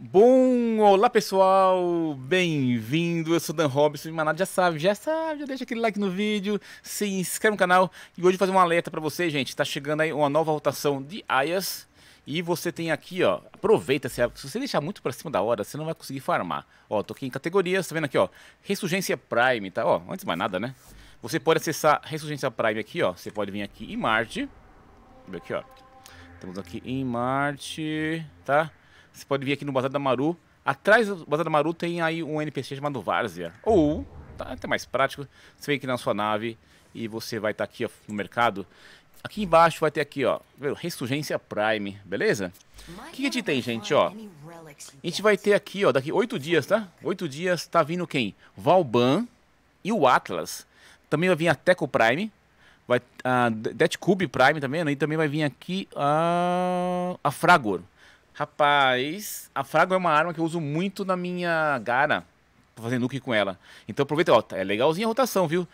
Bom, olá pessoal, bem-vindo, eu sou Dan Robson, Manado já sabe, já sabe, já deixa aquele like no vídeo, se inscreve no canal. E hoje vou fazer um alerta para você, gente, tá chegando aí uma nova rotação de aias. E você tem aqui, ó, aproveita, se você deixar muito para cima da hora, você não vai conseguir farmar. Ó, tô aqui em categorias, tá vendo aqui, ó, Ressurgência Prime, tá, ó, antes de mais nada, né, você pode acessar Ressurgência Prime aqui, ó, você pode vir aqui em Marte, aqui, ó, temos aqui em Marte, tá, você pode vir aqui no Bazar da Maru. Atrás do Bazar da Maru tem aí um NPC chamado Várzea. Ou, tá até mais prático, você vem aqui na sua nave e você vai estar tá aqui ó, no mercado. Aqui embaixo vai ter aqui, ó, Ressurgência Prime, beleza? O que, que a gente tem, gente, ó? A gente vai ter aqui, ó, daqui oito dias, tá? Oito dias tá vindo quem? Valban e o Atlas. Também vai vir a Teco Prime. Vai, a Death Cube Prime também, né? E também vai vir aqui a, a Fragor. Rapaz, a Frago é uma arma que eu uso muito na minha Gara, pra fazer nuke com ela. Então aproveita, ó, é legalzinha a rotação, viu?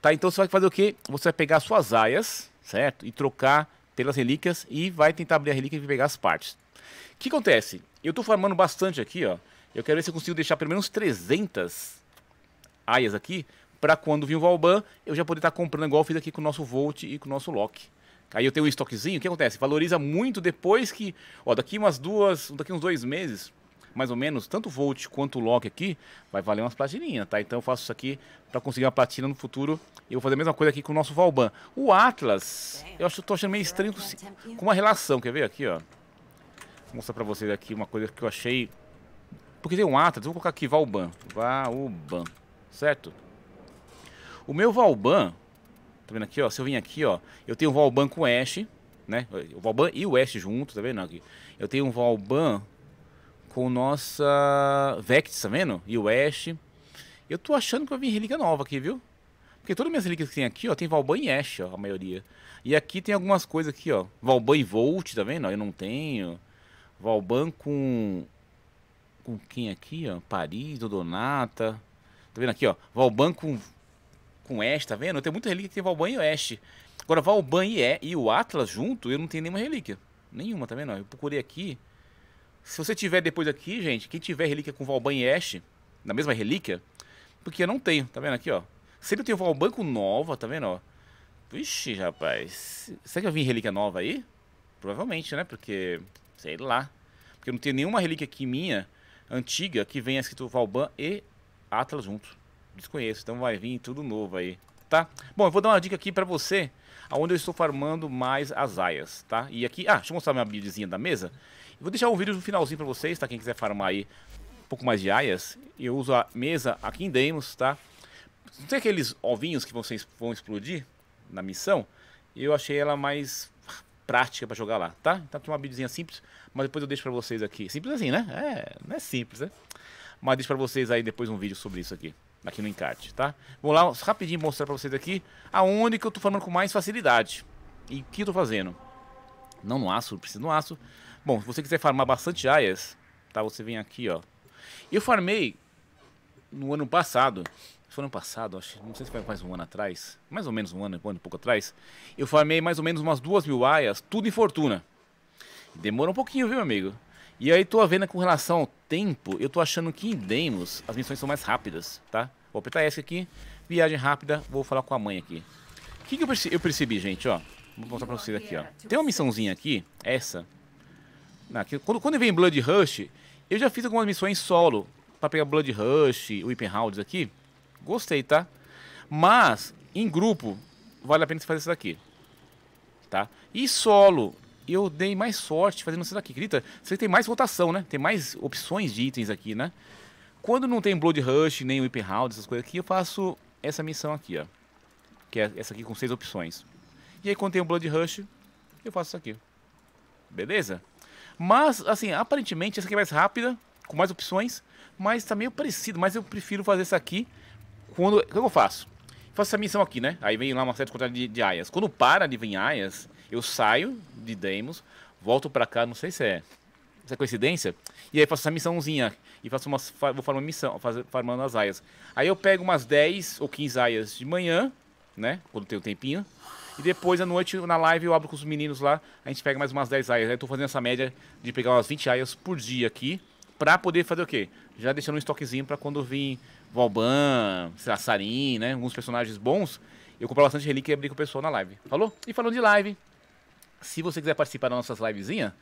Tá, então você vai fazer o quê? Você vai pegar suas aias, certo? E trocar pelas relíquias e vai tentar abrir a relíquia e pegar as partes. O que acontece? Eu tô farmando bastante aqui, ó. Eu quero ver se eu consigo deixar pelo menos 300 aias aqui, para quando vir o Valban, eu já poder estar tá comprando igual eu fiz aqui com o nosso Volt e com o nosso Loki. Aí eu tenho um estoquezinho, o que acontece? Valoriza muito depois que, ó, daqui umas duas, daqui uns dois meses, mais ou menos, tanto o Volt quanto o Lock aqui, vai valer umas platininhas, tá? Então eu faço isso aqui para conseguir uma platina no futuro. Eu vou fazer a mesma coisa aqui com o nosso Valban. O Atlas, eu acho, tô achando meio estranho com, com uma relação, quer ver aqui, ó? Vou mostrar para vocês aqui uma coisa que eu achei... Porque tem um Atlas, vou colocar aqui Valban, Valban, certo? O meu Valban, Tá vendo aqui, ó? Se eu vim aqui, ó, eu tenho o Valban com o Ash, né? O Valban e o Ash junto, tá vendo aqui? Eu tenho um Valban com nossa Vectis, tá vendo? E o Ash. Eu tô achando que vai vir relíquia nova aqui, viu? Porque todas as minhas relíquias que tem aqui, ó, tem Valban e Ash, ó, a maioria. E aqui tem algumas coisas aqui, ó. Valban e Volt, tá vendo? Eu não tenho. Valban com... Com quem aqui, ó? Paris, Dodonata. Tá vendo aqui, ó? Valban com com Ash, tá vendo? Tenho muita relíquia que tem Valban e Ash. Agora, Valban e, e, e o Atlas junto, eu não tenho nenhuma relíquia. Nenhuma, tá vendo? Eu procurei aqui. Se você tiver depois aqui, gente, quem tiver relíquia com Valban e Ash, na mesma relíquia, porque eu não tenho, tá vendo aqui, ó. Sempre eu tenho Valban com nova, tá vendo, ó. Vixe, rapaz. Será que eu vim relíquia nova aí? Provavelmente, né? Porque, sei lá. Porque eu não tenho nenhuma relíquia aqui minha, antiga, que venha escrito Valban e Atlas junto desconheço, então vai vir tudo novo aí, tá? Bom, eu vou dar uma dica aqui pra você, aonde eu estou farmando mais as aias, tá? E aqui, ah, deixa eu mostrar minha buildzinha da mesa. Eu vou deixar um vídeo no finalzinho pra vocês, tá? Quem quiser farmar aí um pouco mais de aias. Eu uso a mesa aqui em Demos, tá? Não tem aqueles ovinhos que vocês vão explodir na missão? Eu achei ela mais prática para jogar lá, tá? Então aqui uma buildzinha simples, mas depois eu deixo para vocês aqui. Simples assim, né? É, não é simples, né? Mas deixo para vocês aí depois um vídeo sobre isso aqui aqui no encarte, tá? Vou lá rapidinho mostrar para vocês aqui aonde que eu tô falando com mais facilidade. E o que eu tô fazendo? Não no aço, preciso no aço. Bom, se você quiser farmar bastante aias, tá? Você vem aqui, ó. Eu farmei no ano passado, foi ano passado, acho, não sei se foi mais um ano atrás, mais ou menos um ano, um ano e pouco atrás, eu farmei mais ou menos umas duas mil aias, tudo em fortuna. Demora um pouquinho, viu, amigo? E aí tô vendo com relação ao tempo, eu tô achando que em Demos as missões são mais rápidas, tá? Vou apertar essa aqui, viagem rápida, vou falar com a mãe aqui. O que, que eu, percebi, eu percebi, gente, ó? Vou mostrar pra vocês aqui, ó. Tem uma missãozinha aqui, essa. Aqui, quando, quando vem Blood Rush, eu já fiz algumas missões solo pra pegar Blood Rush, Weeping Hounds aqui. Gostei, tá? Mas, em grupo, vale a pena você fazer isso daqui. Tá? E solo, eu dei mais sorte fazendo isso daqui. Acredita? Você tem mais rotação, né? Tem mais opções de itens aqui, né? Quando não tem Blood Rush, nem Whip Round, essas coisas aqui, eu faço essa missão aqui, ó. Que é essa aqui com seis opções. E aí quando tem o Blood Rush, eu faço isso aqui. Beleza? Mas, assim, aparentemente essa aqui é mais rápida, com mais opções, mas tá meio parecido. Mas eu prefiro fazer isso aqui quando... O que eu faço? Faço essa missão aqui, né? Aí vem lá uma certa quantidade de, de aias. Quando para de vir aias, eu saio de Deimos, volto pra cá, não sei se é, se é coincidência, e aí faço essa missãozinha. E faço uma, vou fazer uma missão, farmando as aias. Aí eu pego umas 10 ou 15 aias de manhã, né? Quando tem um tempinho. E depois à noite, na live, eu abro com os meninos lá. A gente pega mais umas 10 aias. Aí eu tô fazendo essa média de pegar umas 20 aias por dia aqui. Pra poder fazer o quê? Já deixando um estoquezinho pra quando vir Valban, Sarin, né? Alguns personagens bons. Eu comprar bastante relíquia e abrir com o pessoal na live. Falou? E falando de live, se você quiser participar das nossas livezinhas,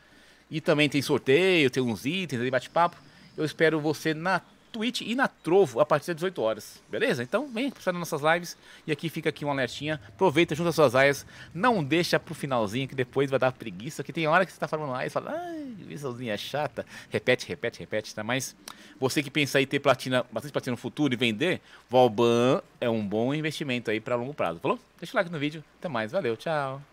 e também tem sorteio, tem uns itens aí, bate-papo, eu espero você na Twitch e na Trovo a partir das 18 horas. Beleza? Então vem das nossas lives e aqui fica aqui um alertinha. Aproveita, junta suas aias. Não deixa pro finalzinho que depois vai dar preguiça. Que tem hora que você tá falando aias e fala, ai, visãozinha chata. Repete, repete, repete, tá? Mas você que pensa aí ter platina, bastante platina no futuro e vender, Valban é um bom investimento aí para longo prazo. Falou? Deixa o like no vídeo. Até mais. Valeu, tchau.